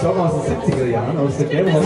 Song aus den 70er Jahren, aus der Game of